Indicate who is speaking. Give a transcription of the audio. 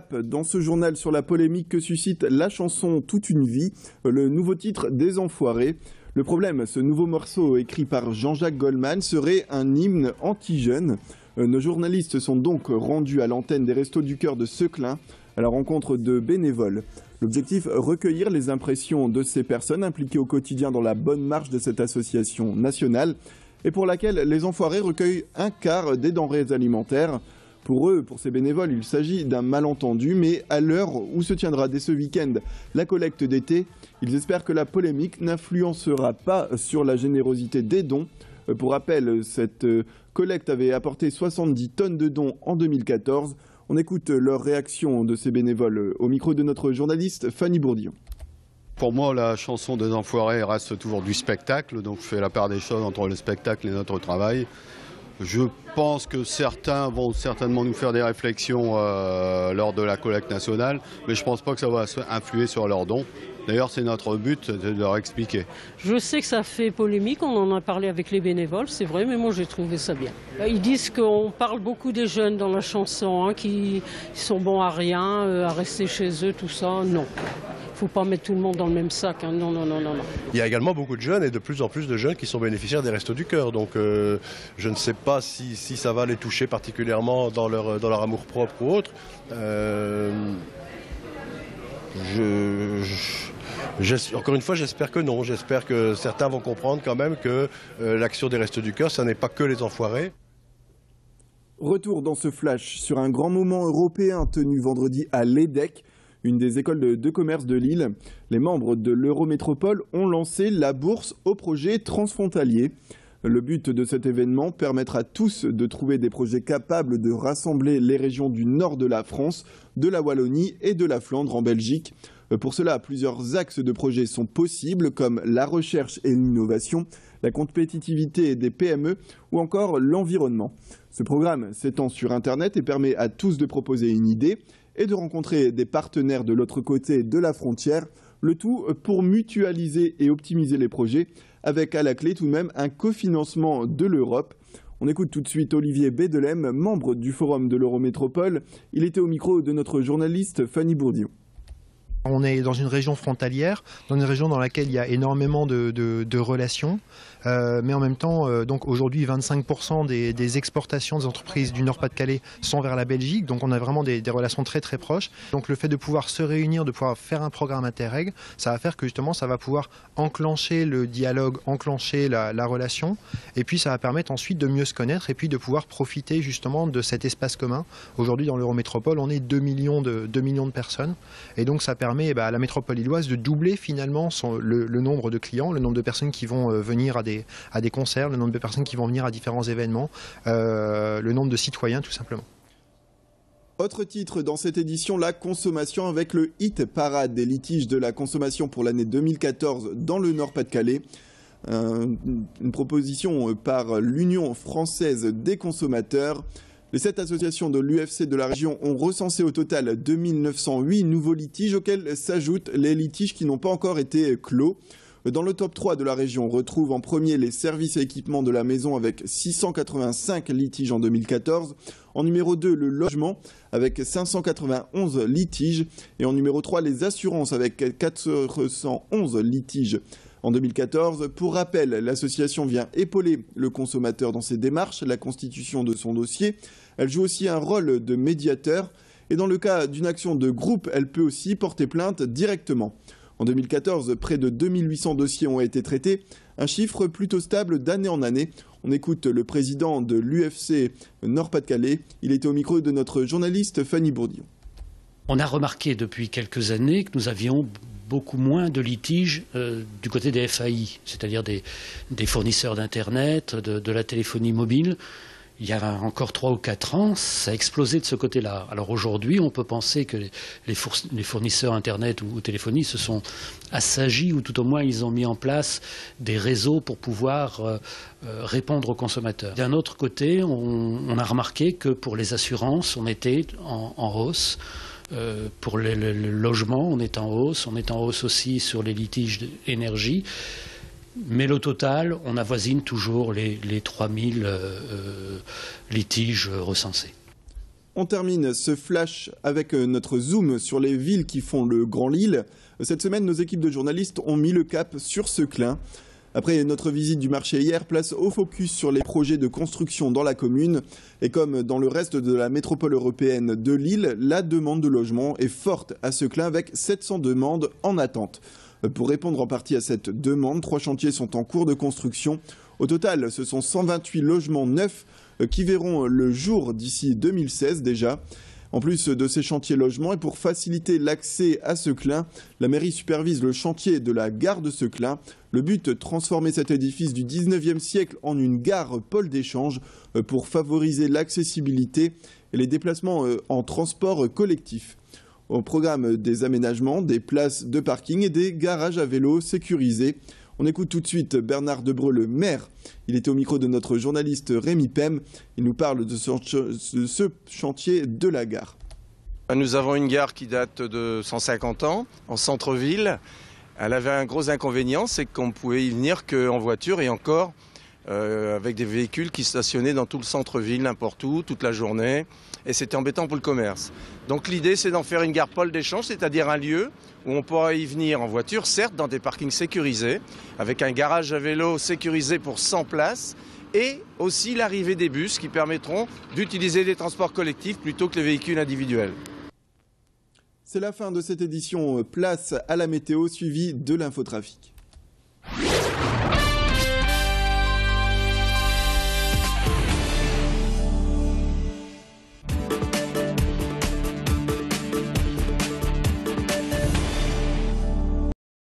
Speaker 1: dans ce journal sur la polémique que suscite la chanson Toute une vie, le nouveau titre des Enfoirés. Le problème, ce nouveau morceau écrit par Jean-Jacques Goldman serait un hymne anti-jeune. Nos journalistes sont donc rendus à l'antenne des Restos du Cœur de Seclin à la rencontre de bénévoles. L'objectif, recueillir les impressions de ces personnes impliquées au quotidien dans la bonne marche de cette association nationale et pour laquelle les enfoirés recueillent un quart des denrées alimentaires. Pour eux, pour ces bénévoles, il s'agit d'un malentendu, mais à l'heure où se tiendra dès ce week-end la collecte d'été, ils espèrent que la polémique n'influencera pas sur la générosité des dons. Pour rappel, cette collecte avait apporté 70 tonnes de dons en 2014. On écoute leur réaction de ces bénévoles au micro de notre journaliste Fanny Bourdillon.
Speaker 2: Pour moi, la chanson des Enfoirés reste toujours du spectacle, donc je fais la part des choses entre le spectacle et notre travail. Je pense que certains vont certainement nous faire des réflexions euh, lors de la collecte nationale, mais je ne pense pas que ça va influer sur leurs dons. D'ailleurs, c'est notre but de leur expliquer.
Speaker 3: Je sais que ça fait polémique, on en a parlé avec les bénévoles, c'est vrai, mais moi j'ai trouvé ça bien. Ils disent qu'on parle beaucoup des jeunes dans la chanson, hein, qui sont bons à rien, euh, à rester chez eux, tout ça. Non. Il ne faut pas mettre tout le monde dans le même sac. Hein. Non, non, non, non, non.
Speaker 4: Il y a également beaucoup de jeunes et de plus en plus de jeunes qui sont bénéficiaires des Restos du Cœur. Donc euh, je ne sais pas si, si, ça va les toucher particulièrement dans leur, dans leur amour-propre ou autre. Euh, je, je, encore une fois, j'espère que non. J'espère que certains vont comprendre quand même que euh, l'action des Restos du Cœur, ça n'est pas que les enfoirés.
Speaker 1: Retour dans ce flash sur un grand moment européen tenu vendredi à l'EDEC une des écoles de, commerce de Lille. Les membres de l'Eurométropole ont lancé la bourse au projet transfrontalier. Le but de cet événement, permettre à tous de trouver des projets capables de rassembler les régions du nord de la France, de la Wallonie et de la Flandre en Belgique. Pour cela, plusieurs axes de projets sont possibles, comme la recherche et l'innovation, la compétitivité des PME ou encore l'environnement. Ce programme s'étend sur Internet et permet à tous de proposer une idée et de rencontrer des partenaires de l'autre côté de la frontière, le tout pour mutualiser et optimiser les projets, avec à la clé tout de même un cofinancement de l'Europe. On écoute tout de suite Olivier Bédelem, membre du Forum de l'Eurométropole. Il était au micro de notre journaliste Fanny Bourdillon.
Speaker 5: On est dans une région frontalière, dans une région dans laquelle il y a énormément de, relations, euh, mais en même temps, euh, donc aujourd'hui, 25% des, exportations des entreprises du Nord-Pas-de-Calais sont vers la Belgique, donc on a vraiment des, relations très très proches. Donc le fait de pouvoir se réunir, de pouvoir faire un programme Interreg, ça va faire que justement ça va pouvoir enclencher le dialogue, enclencher la, relation, et puis ça va permettre ensuite de mieux se connaître et puis de pouvoir profiter justement de cet espace commun. Aujourd'hui, dans l'Eurométropole, on est 2 millions de, 2 millions de personnes, et donc ça permet permet bah, à la métropole lilloise de doubler finalement le, nombre de clients, le nombre de personnes qui vont euh, venir à des, à des concerts, le nombre de personnes qui vont venir à différents événements, euh, le nombre de citoyens tout simplement.
Speaker 1: Autre titre dans cette édition, la consommation avec le hit parade des litiges de la consommation pour l'année 2014 dans le Nord-Pas-de-Calais. une proposition par l'Union française des consommateurs. Les sept associations de l'UFC de la région ont recensé au total 2908 nouveaux litiges auxquels s'ajoutent les litiges qui n'ont pas encore été clos. Dans le top 3 de la région, on retrouve en premier les services et équipements de la maison avec 685 litiges en 2014. En numéro 2, le logement avec 591 litiges. Et en numéro 3, les assurances avec 411 litiges en 2014. Pour rappel, l'association vient épauler le consommateur dans ses démarches, la constitution de son dossier. Elle joue aussi un rôle de médiateur et dans le cas d'une action de groupe, elle peut aussi porter plainte directement. En 2014, près de 2800 dossiers ont été traités, un chiffre plutôt stable d'année en année. On écoute le président de l'UFC Nord-Pas-de-Calais. Il était au micro de notre journaliste Fanny Bourdillon.
Speaker 6: On a remarqué depuis quelques années que nous avions beaucoup moins de litiges euh, du côté des FAI, c'est-à-dire des, fournisseurs d'Internet, de, la téléphonie mobile. Il y a encore trois ou quatre ans, ça a explosé de ce côté-là. Alors aujourd'hui, on peut penser que les, fournisseurs Internet ou, téléphonie se sont assagis, ou tout au moins ils ont mis en place des réseaux pour pouvoir euh, euh, répondre aux consommateurs. D'un autre côté, on, a remarqué que pour les assurances, on était en hausse. Euh, pour le, logement, on est en hausse. On est en hausse aussi sur les litiges d'énergie. Mais au total, on avoisine toujours les, les 3000 euh, euh, litiges recensés.
Speaker 1: On termine ce flash avec euh, notre zoom sur les villes qui font le Grand Lille. Cette semaine, nos équipes de journalistes ont mis le cap sur ce clin. Après notre visite du marché hier, place au focus sur les projets de construction dans la commune. Et comme dans le reste de la métropole européenne de Lille, la demande de logement est forte à ce clin avec 700 demandes en attente. Pour répondre en partie à cette demande, trois chantiers sont en cours de construction. Au total, ce sont 128 logements neufs qui verront le jour d'ici 2016 déjà. En plus de ces chantiers logements et pour faciliter l'accès à Seclin, la mairie supervise le chantier de la gare de Seclin. Le but, transformer cet édifice du 19e siècle en une gare pôle d'échange euh, pour favoriser l'accessibilité et les déplacements euh, en transport collectif. Au programme des aménagements, des places de parking et des garages à vélo sécurisés. On écoute tout de suite Bernard Debreu, le maire. Il était au micro de notre journaliste Rémi Pem. Il nous parle de ce chantier de la gare.
Speaker 7: Nous avons une gare qui date de 150 ans, en centre-ville. Elle avait un gros inconvénient, c'est qu'on pouvait y venir qu'en voiture et encore euh, avec des véhicules qui stationnaient dans tout le centre-ville, n'importe où, toute la journée. Et c'était embêtant pour le commerce. Donc l'idée, c'est d'en faire une gare pôle d'échange, c'est-à-dire un lieu où on pourra y venir en voiture, certes dans des parkings sécurisés, avec un garage à vélo sécurisé pour 100 places, et aussi l'arrivée des bus qui permettront d'utiliser des transports collectifs plutôt que les véhicules individuels.
Speaker 1: C'est la fin de cette édition Place à la météo suivie de l'infotrafic.